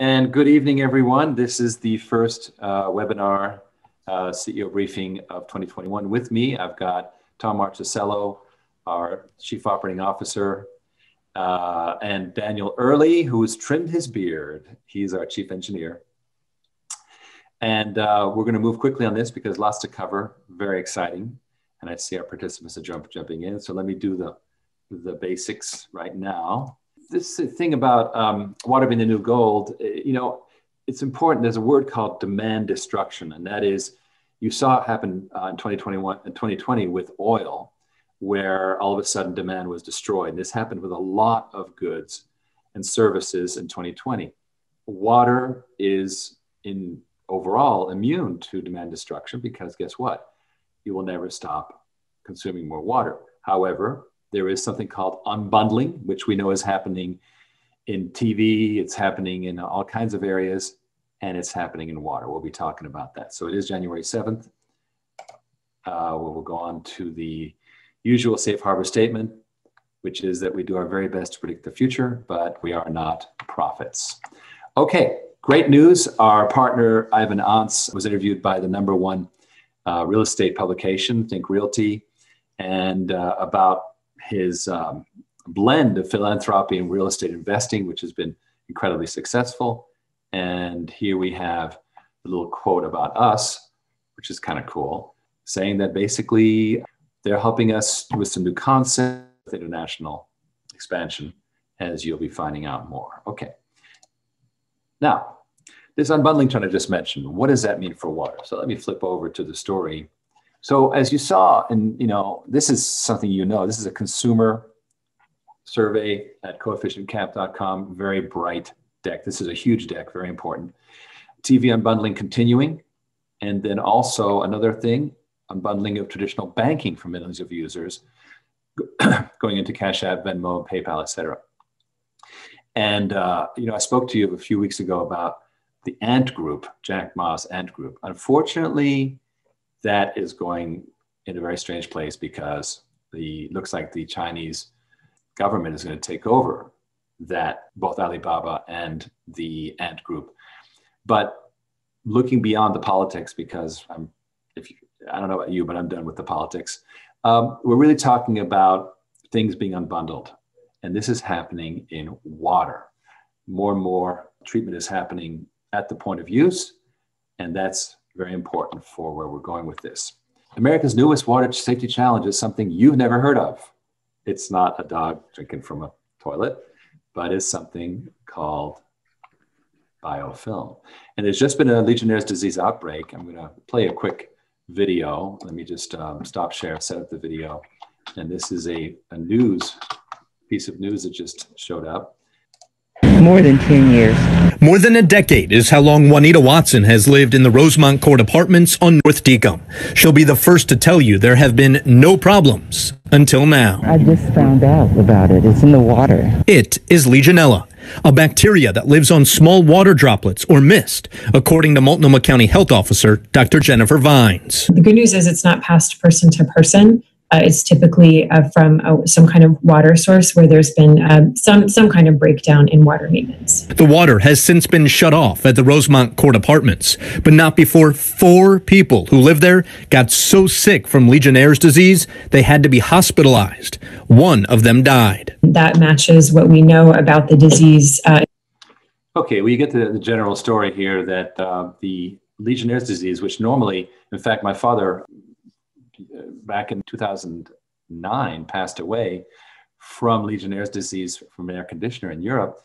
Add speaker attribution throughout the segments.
Speaker 1: And good evening, everyone. This is the first uh, webinar uh, CEO briefing of 2021 with me. I've got Tom Marchesello, our Chief Operating Officer, uh, and Daniel Early, who has trimmed his beard. He's our Chief Engineer. And uh, we're going to move quickly on this because lots to cover. Very exciting. And I see our participants are jump, jumping in. So let me do the, the basics right now. This thing about um, water being the new gold, eh, you know, it's important. There's a word called demand destruction, and that is you saw it happen uh, in 2021 and 2020 with oil, where all of a sudden demand was destroyed. And This happened with a lot of goods and services in 2020. Water is in overall immune to demand destruction because guess what? You will never stop consuming more water. However, there is something called unbundling, which we know is happening in TV, it's happening in all kinds of areas, and it's happening in water. We'll be talking about that. So it is January 7th. Uh, we'll go on to the usual safe harbor statement, which is that we do our very best to predict the future, but we are not prophets. Okay, great news. Our partner, Ivan Ants, was interviewed by the number one uh, real estate publication, Think Realty, and uh, about his um, blend of philanthropy and real estate investing, which has been incredibly successful. And here we have a little quote about us, which is kind of cool, saying that basically they're helping us with some new concepts, international expansion, as you'll be finding out more. Okay. Now, this unbundling trend I just mentioned, what does that mean for water? So let me flip over to the story so as you saw, and you know, this is something you know, this is a consumer survey at coefficientcap.com, very bright deck. This is a huge deck, very important. TV unbundling continuing. And then also another thing, unbundling of traditional banking for millions of users going into Cash App, Venmo, PayPal, et cetera. And, uh, you know, I spoke to you a few weeks ago about the Ant Group, Jack Ma's Ant Group. Unfortunately, that is going in a very strange place because the looks like the Chinese government is going to take over that both Alibaba and the Ant Group. But looking beyond the politics, because I'm, if you, I don't know about you, but I'm done with the politics. Um, we're really talking about things being unbundled, and this is happening in water. More and more treatment is happening at the point of use, and that's very important for where we're going with this. America's newest water safety challenge is something you've never heard of. It's not a dog drinking from a toilet, but it's something called biofilm. And there's just been a Legionnaire's disease outbreak. I'm going to play a quick video. Let me just um, stop share, set up the video. And this is a, a news piece of news that just showed up.
Speaker 2: More than 10 years.
Speaker 3: More than a decade is how long Juanita Watson has lived in the Rosemont Court Apartments on North Dekum. She'll be the first to tell you there have been no problems until now.
Speaker 2: I just found out about it. It's in the water.
Speaker 3: It is Legionella, a bacteria that lives on small water droplets or mist, according to Multnomah County Health Officer Dr. Jennifer Vines.
Speaker 4: The good news is it's not passed person to person. Uh, it's typically uh, from a, some kind of water source where there's been um, some some kind of breakdown in water maintenance.
Speaker 3: The water has since been shut off at the Rosemont Court Apartments, but not before four people who live there got so sick from Legionnaire's disease they had to be hospitalized. One of them died.
Speaker 4: That matches what we know about the disease. Uh,
Speaker 1: okay, well, you get the, the general story here that uh, the Legionnaire's disease, which normally, in fact, my father back in 2009 passed away from Legionnaire's disease from an air conditioner in Europe.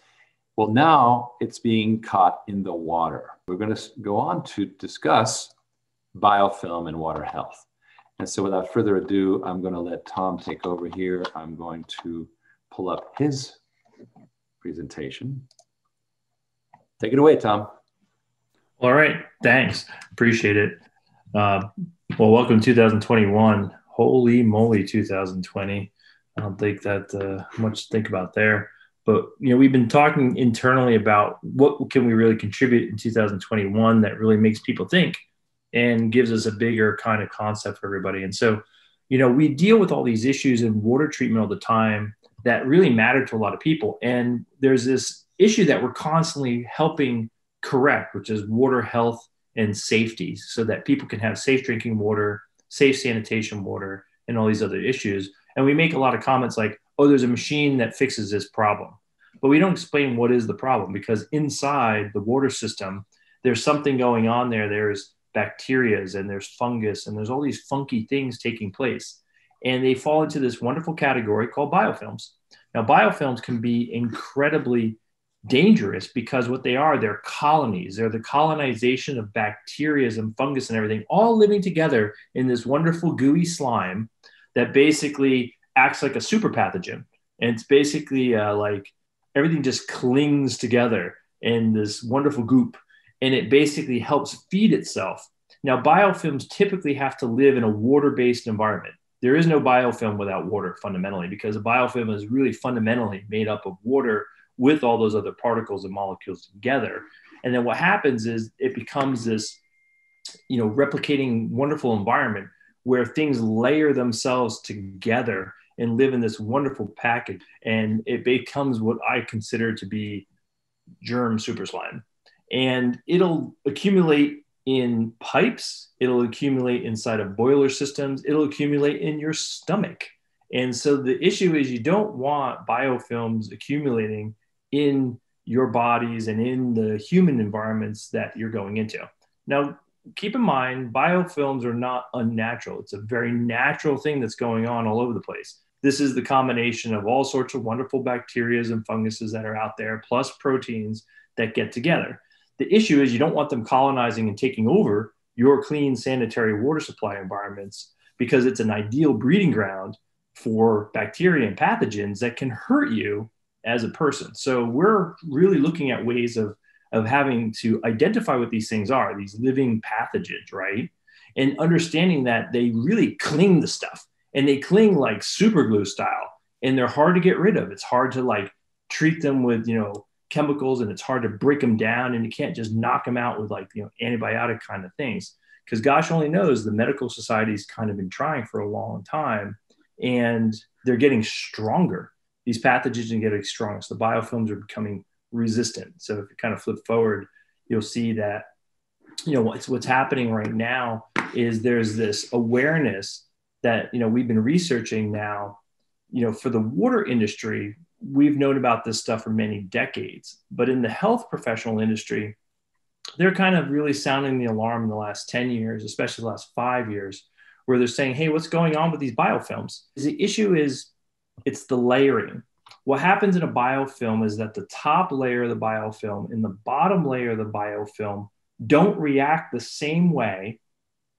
Speaker 1: Well, now it's being caught in the water. We're going to go on to discuss biofilm and water health. And so without further ado, I'm going to let Tom take over here. I'm going to pull up his presentation. Take it away, Tom.
Speaker 5: All right. Thanks. Appreciate it. Uh, well, welcome 2021. Holy moly, 2020. I don't think that uh, much to think about there. But you know, we've been talking internally about what can we really contribute in 2021 that really makes people think and gives us a bigger kind of concept for everybody. And so, you know, we deal with all these issues in water treatment all the time that really matter to a lot of people. And there's this issue that we're constantly helping correct, which is water health and safety, so that people can have safe drinking water, safe sanitation water, and all these other issues. And we make a lot of comments like, oh, there's a machine that fixes this problem. But we don't explain what is the problem because inside the water system, there's something going on there. There's bacterias and there's fungus and there's all these funky things taking place. And they fall into this wonderful category called biofilms. Now, biofilms can be incredibly dangerous because what they are, they're colonies. They're the colonization of bacteria and fungus and everything, all living together in this wonderful gooey slime that basically acts like a super pathogen. And it's basically uh, like everything just clings together in this wonderful goop and it basically helps feed itself. Now, biofilms typically have to live in a water based environment. There is no biofilm without water fundamentally because a biofilm is really fundamentally made up of water with all those other particles and molecules together. And then what happens is it becomes this, you know, replicating wonderful environment where things layer themselves together and live in this wonderful package. And it becomes what I consider to be germ super slime. And it'll accumulate in pipes, it'll accumulate inside of boiler systems, it'll accumulate in your stomach. And so the issue is you don't want biofilms accumulating in your bodies and in the human environments that you're going into. Now, keep in mind, biofilms are not unnatural. It's a very natural thing that's going on all over the place. This is the combination of all sorts of wonderful bacteria and funguses that are out there, plus proteins that get together. The issue is you don't want them colonizing and taking over your clean sanitary water supply environments because it's an ideal breeding ground for bacteria and pathogens that can hurt you as a person. So we're really looking at ways of of having to identify what these things are, these living pathogens, right? And understanding that they really cling to stuff and they cling like super glue style and they're hard to get rid of. It's hard to like treat them with, you know, chemicals and it's hard to break them down and you can't just knock them out with like you know antibiotic kind of things because gosh only knows the medical society's kind of been trying for a long time and they're getting stronger these pathogens are getting stronger so the biofilms are becoming resistant so if you kind of flip forward you'll see that you know what's what's happening right now is there's this awareness that you know we've been researching now you know for the water industry we've known about this stuff for many decades. But in the health professional industry, they're kind of really sounding the alarm in the last 10 years, especially the last five years, where they're saying, hey, what's going on with these biofilms? The issue is it's the layering. What happens in a biofilm is that the top layer of the biofilm and the bottom layer of the biofilm don't react the same way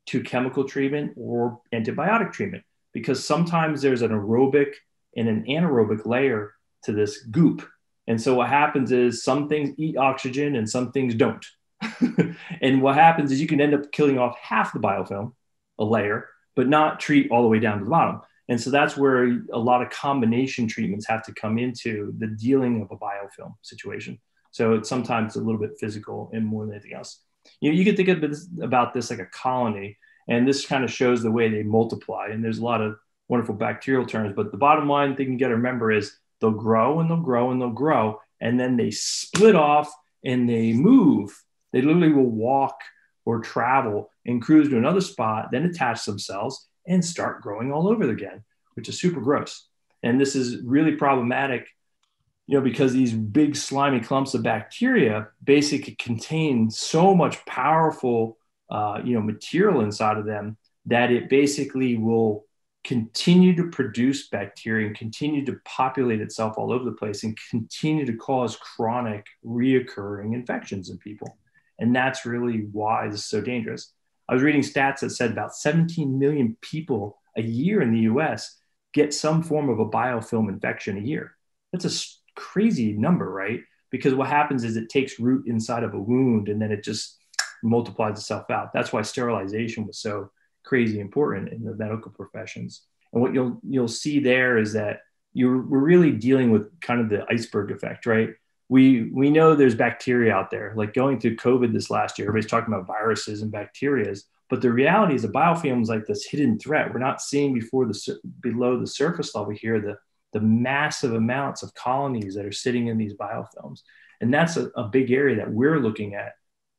Speaker 5: to chemical treatment or antibiotic treatment because sometimes there's an aerobic and an anaerobic layer to this goop. And so what happens is some things eat oxygen and some things don't. and what happens is you can end up killing off half the biofilm, a layer, but not treat all the way down to the bottom. And so that's where a lot of combination treatments have to come into the dealing of a biofilm situation. So it's sometimes a little bit physical and more than anything else. You know, you can think of this, about this like a colony, and this kind of shows the way they multiply. And there's a lot of wonderful bacterial terms, but the bottom line thing you got to remember is they'll grow and they'll grow and they'll grow and then they split off and they move they literally will walk or travel and cruise to another spot then attach themselves and start growing all over again which is super gross and this is really problematic you know because these big slimy clumps of bacteria basically contain so much powerful uh, you know material inside of them that it basically will continue to produce bacteria and continue to populate itself all over the place and continue to cause chronic reoccurring infections in people. And that's really why this is so dangerous. I was reading stats that said about 17 million people a year in the US get some form of a biofilm infection a year. That's a crazy number, right? Because what happens is it takes root inside of a wound and then it just multiplies itself out. That's why sterilization was so crazy important in the medical professions. And what you'll you'll see there is that you're we're really dealing with kind of the iceberg effect, right? We we know there's bacteria out there. Like going through COVID this last year, everybody's talking about viruses and bacterias, but the reality is the biofilm is like this hidden threat. We're not seeing before the below the surface level here the the massive amounts of colonies that are sitting in these biofilms. And that's a, a big area that we're looking at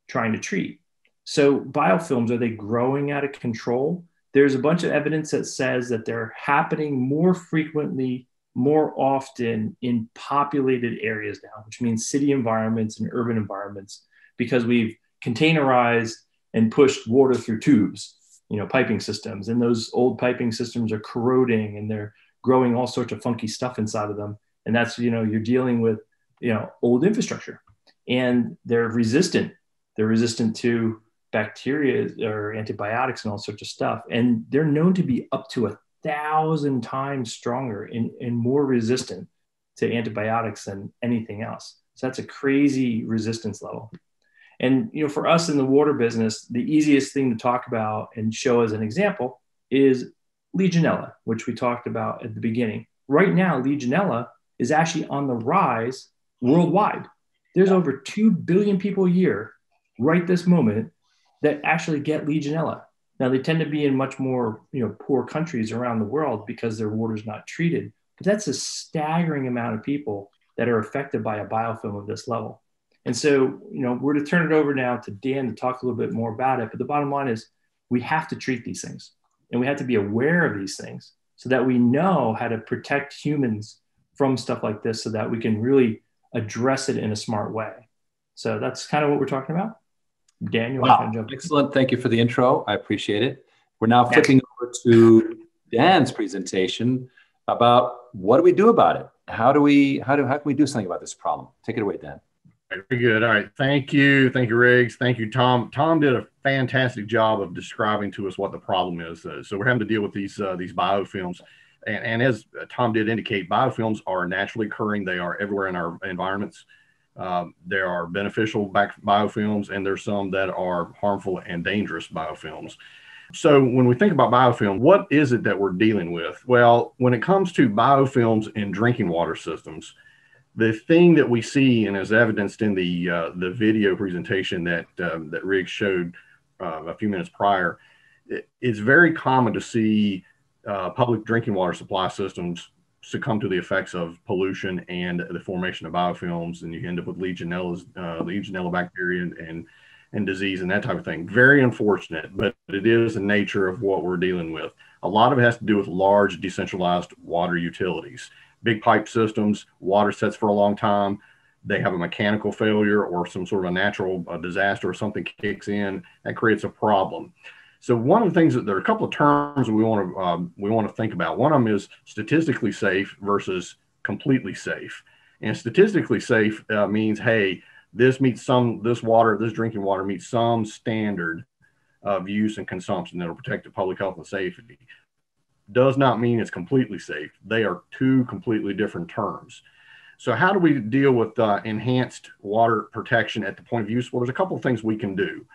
Speaker 5: trying to treat. So, biofilms, are they growing out of control? There's a bunch of evidence that says that they're happening more frequently, more often in populated areas now, which means city environments and urban environments, because we've containerized and pushed water through tubes, you know, piping systems. And those old piping systems are corroding and they're growing all sorts of funky stuff inside of them. And that's, you know, you're dealing with, you know, old infrastructure and they're resistant. They're resistant to bacteria or antibiotics and all sorts of stuff. And they're known to be up to a thousand times stronger and, and more resistant to antibiotics than anything else. So that's a crazy resistance level. And you know, for us in the water business, the easiest thing to talk about and show as an example is Legionella, which we talked about at the beginning. Right now, Legionella is actually on the rise worldwide. There's over 2 billion people a year right this moment that actually get Legionella. Now they tend to be in much more, you know, poor countries around the world because their water is not treated. But that's a staggering amount of people that are affected by a biofilm of this level. And so, you know, we're to turn it over now to Dan to talk a little bit more about it. But the bottom line is we have to treat these things and we have to be aware of these things so that we know how to protect humans from stuff like this so that we can really address it in a smart way. So that's kind of what we're talking about. Daniel,
Speaker 1: wow. excellent. Thank you for the intro. I appreciate it. We're now flipping over to Dan's presentation about what do we do about it? How do we how do how can we do something about this problem? Take it away, Dan.
Speaker 6: Very good. All right. Thank you. Thank you, Riggs. Thank you, Tom. Tom did a fantastic job of describing to us what the problem is. Uh, so we're having to deal with these uh, these biofilms, and, and as Tom did indicate, biofilms are naturally occurring. They are everywhere in our environments. Um, there are beneficial biofilms, and there's some that are harmful and dangerous biofilms. So when we think about biofilm, what is it that we're dealing with? Well, when it comes to biofilms in drinking water systems the thing that we see and as evidenced in the uh, the video presentation that um, that Riggs showed uh, a few minutes prior, it, it's very common to see uh, public drinking water supply systems succumb to the effects of pollution and the formation of biofilms, and you end up with Legionella, uh, Legionella bacteria and, and and disease and that type of thing. Very unfortunate, but it is the nature of what we're dealing with. A lot of it has to do with large decentralized water utilities big pipe systems, water sets for a long time. They have a mechanical failure or some sort of a natural uh, disaster or something kicks in that creates a problem. So one of the things that there are a couple of terms we want to um, we want to think about. One of them is statistically safe versus completely safe. And statistically safe uh, means hey, this meets some this water this drinking water meets some standard of use and consumption that'll protect the public health and safety does not mean it's completely safe. They are two completely different terms. So, how do we deal with uh, enhanced water protection at the point of use? Well, there's a couple of things we can do.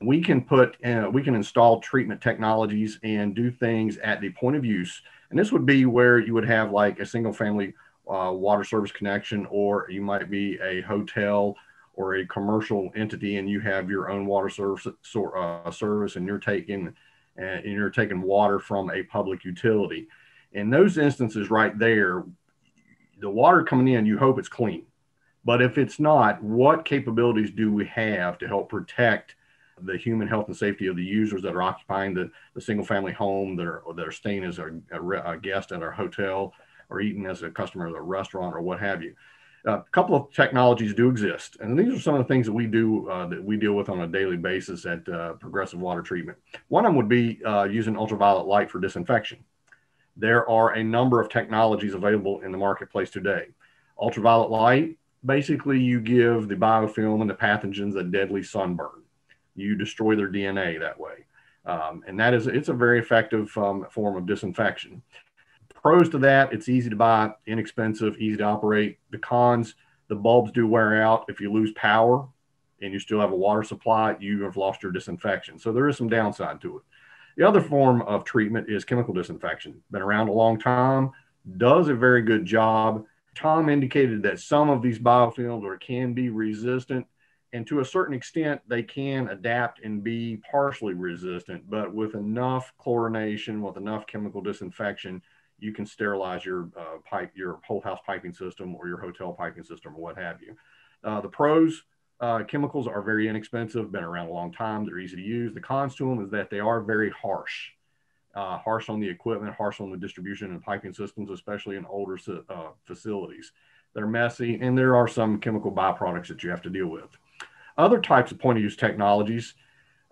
Speaker 6: We can put, uh, we can install treatment technologies and do things at the point of use. And this would be where you would have like a single family uh, water service connection, or you might be a hotel or a commercial entity and you have your own water service, uh, service and you're taking and you're taking water from a public utility. In those instances, right there, the water coming in, you hope it's clean. But if it's not, what capabilities do we have to help protect the human health and safety of the users that are occupying the, the single family home that are, that are staying as a, a, guest at our hotel or eating as a customer at a restaurant or what have you? a couple of technologies do exist, and these are some of the things that we do uh, that we deal with on a daily basis at uh, Progressive Water Treatment. One of them would be uh, using ultraviolet light for disinfection. There are a number of technologies available in the marketplace today. Ultraviolet light, basically, you give the biofilm and the pathogens a deadly sunburn. You destroy their DNA that way, um, and that is it's a very effective um, form of disinfection pros to that, it's easy to buy, inexpensive, easy to operate. The cons, the bulbs do wear out. If you lose power and you still have a water supply, you have lost your disinfection. So there is some downside to it. The other form of treatment is chemical disinfection. Been around a long time, does a very good job. Tom indicated that some of these biofilms or can be resistant, and to a certain extent, they can adapt and be partially resistant. But with enough chlorination, with enough chemical disinfection, you can sterilize your uh, pipe, your whole house piping system or your hotel piping system or what have you. Uh, the pros, uh, chemicals are very inexpensive, been around a long time. They're easy to use. The cons to them is that they are very harsh, uh, harsh on the equipment, harsh on the distribution and piping systems, especially in older uh, facilities. They're messy, and there are some chemical byproducts that you have to deal with. Other types of point of use technologies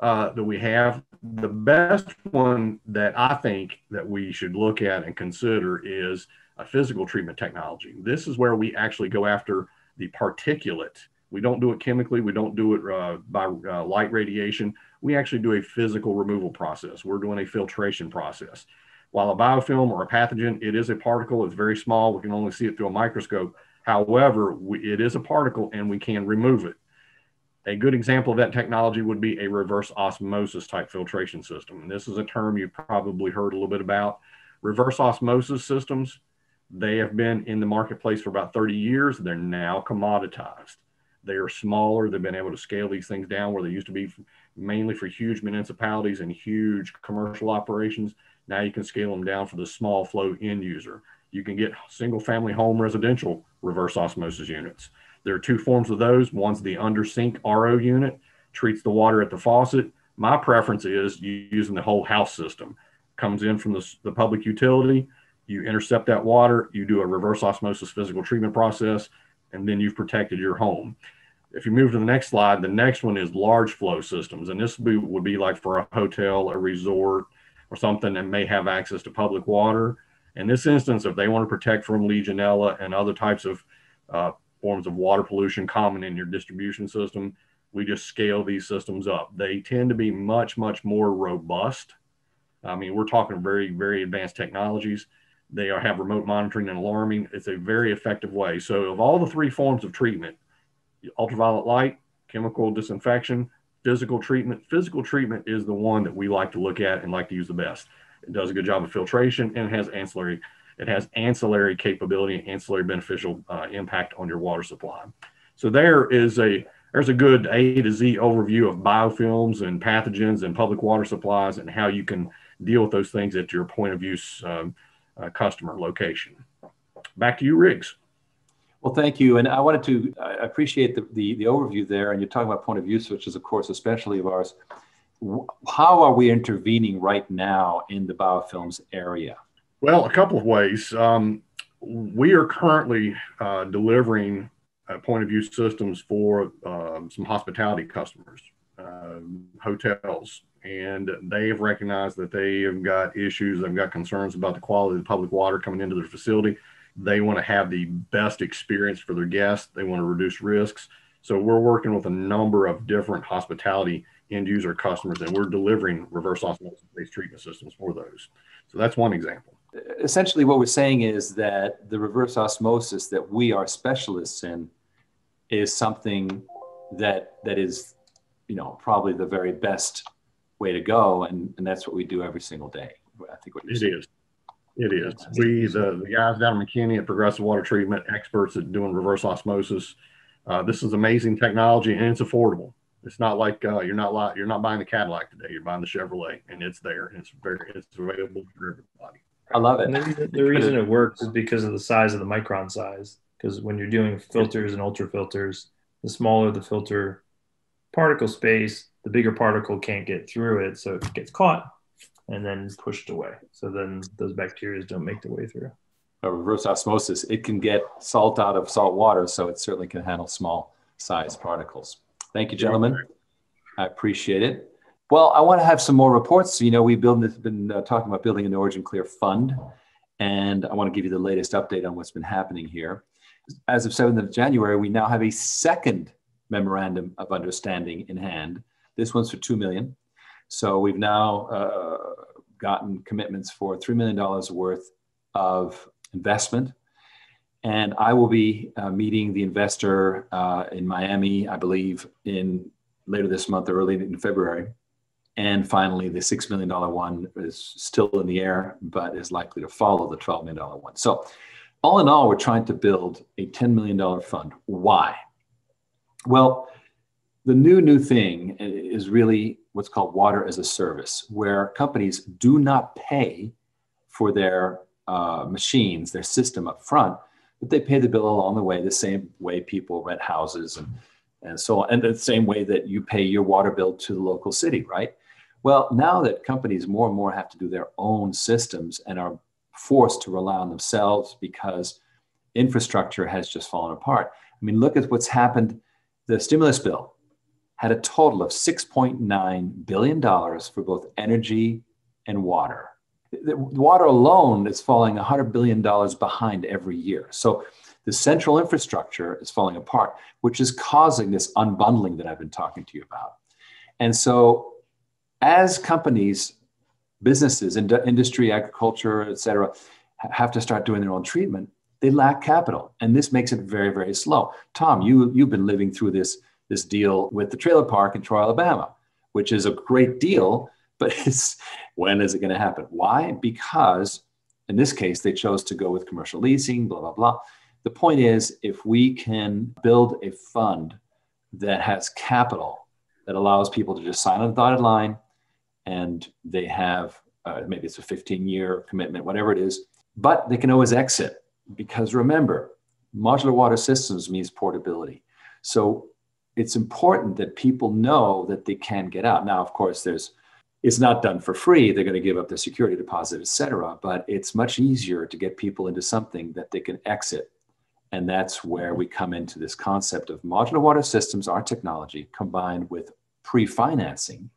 Speaker 6: uh, that we have, the best one that I think that we should look at and consider is a physical treatment technology. This is where we actually go after the particulate. We don't do it chemically. We don't do it uh, by uh, light radiation. We actually do a physical removal process. We're doing a filtration process. While a biofilm or a pathogen, it is a particle. It's very small. We can only see it through a microscope. However, we, it is a particle and we can remove it. A good example of that technology would be a reverse osmosis type filtration system. And this is a term you've probably heard a little bit about. Reverse osmosis systems, they have been in the marketplace for about 30 years. They're now commoditized. They are smaller. They've been able to scale these things down where they used to be mainly for huge municipalities and huge commercial operations. Now you can scale them down for the small flow end user. You can get single family home residential reverse osmosis units. There are two forms of those. One's the under sink RO unit, treats the water at the faucet. My preference is using the whole house system. Comes in from the, the public utility, you intercept that water, you do a reverse osmosis physical treatment process, and then you've protected your home. If you move to the next slide, the next one is large flow systems. And this would be, like for a hotel, a resort, or something that may have access to public water. In this instance, if they want to protect from Legionella and other types of uh, forms of water pollution common in your distribution system. We just scale these systems up. They tend to be much, much more robust. I mean, we're talking very, very advanced technologies. They are, have remote monitoring and alarming. It's a very effective way. So, of all the three forms of treatment, ultraviolet light, chemical disinfection, physical treatment, physical treatment is the one that we like to look at and like to use the best. It does a good job of filtration and has ancillary it has ancillary capability, ancillary beneficial uh, impact on your water supply. So there is a there's a good A to Z overview of biofilms and pathogens and public water supplies and how you can deal with those things at your point of use um, uh, customer location. Back to you, Riggs.
Speaker 1: Well, thank you. And I wanted to I appreciate the, the, the overview there. And you're talking about point of use, which is, of course, especially of ours. How are we intervening right now in the biofilms area?
Speaker 6: Well, a couple of ways. Um, we are currently uh, delivering uh, point of view systems for um, some hospitality customers, uh, hotels, and they have recognized that they have got issues, they've got concerns about the quality of the public water coming into their facility. They want to have the best experience for their guests, they want to reduce risks. So, we're working with a number of different hospitality end user customers, and we're delivering reverse osmosis based treatment systems for those. So, that's one example
Speaker 1: essentially what we're saying is that the reverse osmosis that we are specialists in is something that that is you know probably the very best way to go. And and that's what we do every single day. I think what
Speaker 6: you're it saying. is. It is. We the, the guys down in mckinney at progressive water treatment experts at doing reverse osmosis uh, this is amazing technology and it's affordable. It's not like uh, you're not like you're not buying the cadillac today. You're buying the chevrolet and it's there. And it's very it's available for everybody
Speaker 1: I love it.
Speaker 5: And the, the reason it works is because of the size of the micron size. Because when you're doing filters and ultra filters, the smaller the filter particle space, the bigger particle can't get through it, so it gets caught and then pushed away. So then those bacteria don't make their way through.
Speaker 1: A reverse osmosis, it can get salt out of salt water, so it certainly can handle small size particles. Thank you, gentlemen. I appreciate it. Well, I want to have some more reports. You know, we've been uh, talking about building an Origin Clear fund, and I want to give you the latest update on what's been happening here. As of 7th of January, we now have a second memorandum of understanding in hand. This one's for 2 million. So we've now uh, gotten commitments for $3 million worth of investment. And I will be uh, meeting the investor uh, in Miami, I believe, in later this month or early in February and finally, the $6 million one one is still in the air, but is likely to follow the $12 million one. So, all in all, we're trying to build a $10 million fund. Why? Well, the new, new thing is really what's called water as a service, where companies do not pay for their uh, machines, their system up front, but they pay the bill along the way, the same way people rent houses and, and so on, and the same way that you pay your water bill to the local city, right? Well, now that companies more and more have to do their own systems and are forced to rely on themselves because infrastructure has just fallen apart. I mean, look at what's happened. The stimulus bill had a total of $6.9 billion for both energy and water the water alone is falling $100 billion behind every year. So the central infrastructure is falling apart, which is causing this unbundling that I've been talking to you about. And so as companies, businesses, ind- industry, agriculture, et cetera, have to start doing their own treatment, they lack capital. And this makes it very, very slow. Tom, you, you've been living through this, this deal with the trailer park in Troy, Alabama, which is a great deal but it's when is it going to happen? Why? Because in this case, they chose to go with commercial leasing, blah, blah, blah. The point is, if we can build a fund that has capital that allows people to just sign on the dotted line and they have uh, maybe it's a 15 year commitment, whatever it is, but they can always exit because remember, modular water systems means portability. So it's important that people know that they can get out. Now, of course, there's it's not done for free. They're going to give up their security deposit, et cetera. But it's much easier to get people into something that they can exit. And that's where we come into this concept of modular water systems, our technology, combined with pre financing.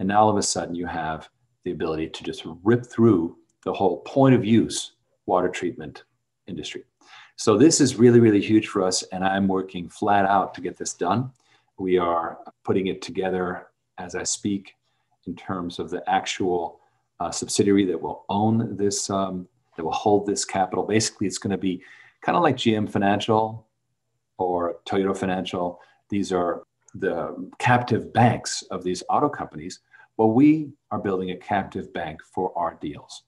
Speaker 1: And now all of a sudden you have the ability to just rip through the whole point of use water treatment industry. So this is really, really huge for us. And I'm working flat out to get this done. We are putting it together as I speak in terms of the actual uh, subsidiary that will own this, um, that will hold this capital. Basically, it's going to be kind of like GM Financial or Toyota Financial. These are the captive banks of these auto companies. Well, we are building a captive bank for our deals.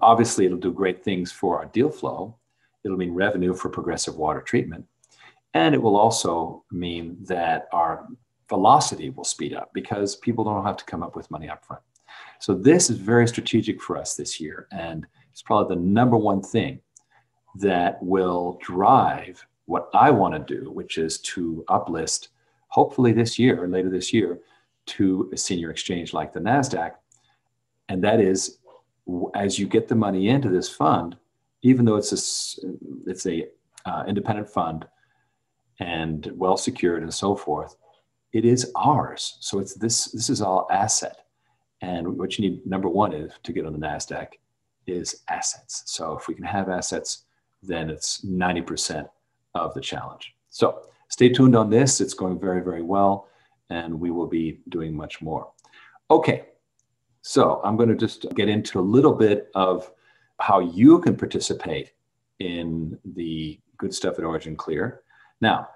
Speaker 1: Obviously, it'll do great things for our deal flow. It'll mean revenue for progressive water treatment. And it will also mean that our velocity will speed up because people don't have to come up with money up front. So this is very strategic for us this year. And it's probably the number one thing that will drive what I want to do, which is to uplist, hopefully this year or later this year, to a senior exchange like the NASDAQ. And that is as you get the money into this fund, even though it's a, it's a uh, independent fund and well secured and so forth, it is ours. So it's this, this is all asset. And what you need, number one, is to get on the NASDAQ is assets. So if we can have assets, then it's 90% of the challenge. So stay tuned on this. It's going very, very well, and we will be doing much more. Okay, so I'm going to just get into a little bit of how you can participate in the good stuff at Origin Clear. Now,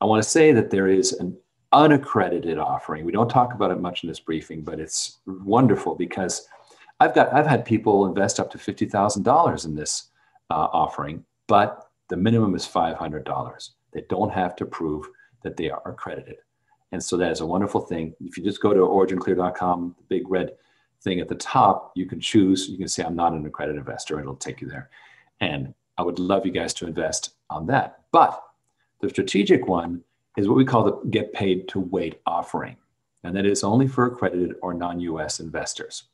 Speaker 1: I want to say that there is an unaccredited offering. We don't talk about it much in this briefing, but it's wonderful because I've got I've had people invest up to fifty thousand dollars in this uh, offering, but the minimum is five hundred dollars. They don't have to prove that they are accredited, and so that is a wonderful thing. If you just go to originclear.com, the big red thing at the top, you can choose. You can say I'm not an accredited investor. It'll take you there, and I would love you guys to invest on that. But the strategic one is what we call the get paid to wait offering. And that is only for accredited or non US investors.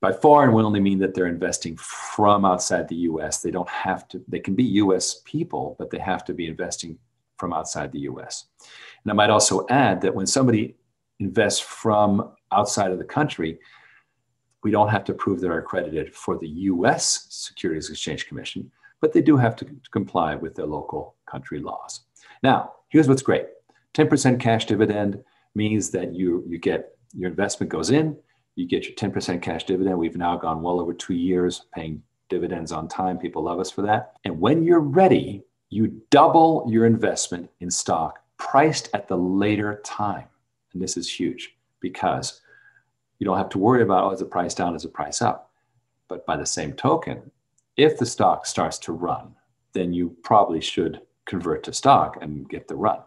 Speaker 1: By foreign, we only mean that they're investing from outside the US. They don't have to, they can be US people, but they have to be investing from outside the US. And I might also add that when somebody invests from outside of the country, we don't have to prove they're accredited for the US Securities Exchange Commission, but they do have to, comply with their local country laws. Now, here's what's great 10% cash dividend means that you, you get your investment goes in, you get your 10% cash dividend. We've now gone well over two years paying dividends on time. People love us for that. And when you're ready, you double your investment in stock priced at the later time. And this is huge because you don't have to worry about, oh, is the price down, is the price up? But by the same token, if the stock starts to run, then you probably should convert to stock and get the run.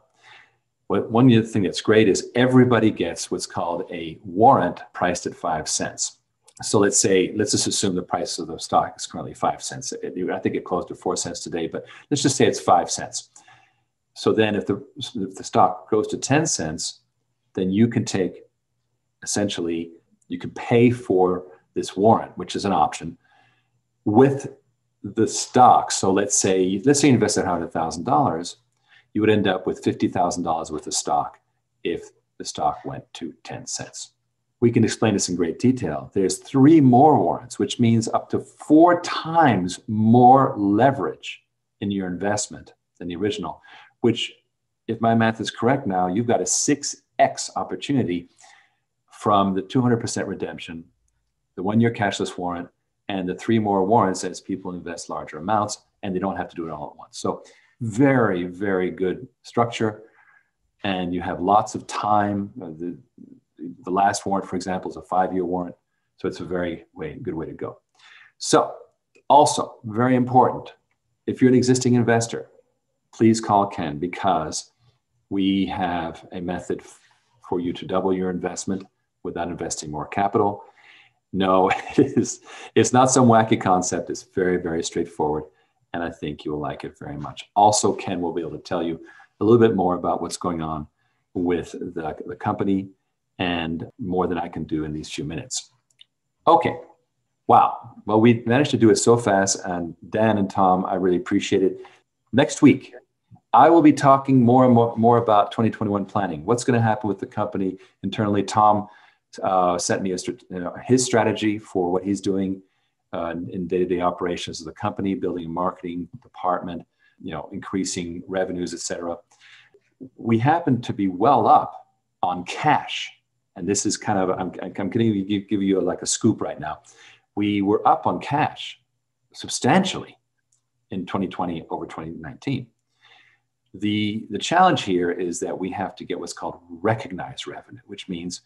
Speaker 1: What, one other thing that's great is everybody gets what's called a warrant priced at five cents. So let's say, let's just assume the price of the stock is currently five cents. I think it closed at four cents today, but let's just say it's five cents. So then if the, if the stock goes to 10 cents, then you can take essentially, you can pay for this warrant, which is an option, with the stock. So let's say, let's say you invested $100,000, you would end up with $50,000 worth of stock if the stock went to 10 cents we can explain this in great detail. There's three more warrants, which means up to four times more leverage in your investment than the original, which, if my math is correct now, you've got a 6x opportunity from the 200% redemption, the one year cashless warrant, and the three more warrants as people invest larger amounts and they don't have to do it all at once. So, very, very good structure. And you have lots of time. The, the last warrant, for example, is a five-year warrant. So it's a very way, good way to go. So also very important, if you're an existing investor, please call Ken because we have a method for you to double your investment without investing more capital. No, it is, it's not some wacky concept. It's very, very straightforward. And I think you will like it very much. Also, Ken will be able to tell you a little bit more about what's going on with the, the company and more than I can do in these few minutes. Okay. Wow. Well, we managed to do it so fast. And Dan and Tom, I really appreciate it. Next week, I will be talking more and more, more about 2021 planning. What's going to happen with the company internally? Tom uh, sent me a, you know, his strategy for what he's doing uh, in day-to-day operations of the company, building a marketing department, you know, increasing revenues, etc. We happen to be well up on cash and this is kind of I'm, I'm going to give, give you a, like a scoop right now. We were up on cash substantially in 2020 over 2019. The, the challenge here is that we have to get what's called recognized revenue, which means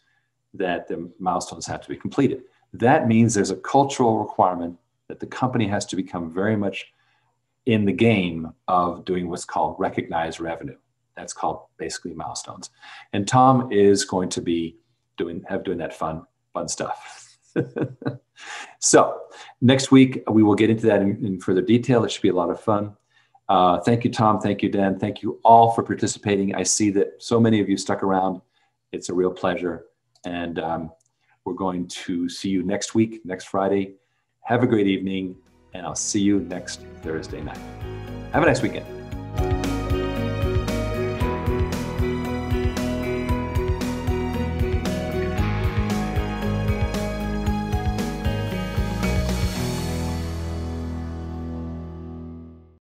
Speaker 1: that the milestones have to be completed. That means there's a cultural requirement that the company has to become very much in the game of doing what's called recognized revenue. That's called basically milestones. And Tom is going to be doing have doing that fun fun stuff. so next week we will get into that in, in, further detail. It should be a lot of fun. Uh, thank you, Tom. Thank you, Dan. Thank you all for participating. I see that so many of you stuck around. It's a real pleasure. And um, we're going to see you next week, next Friday. Have a great evening, and I'll see you next Thursday night. Have a nice weekend.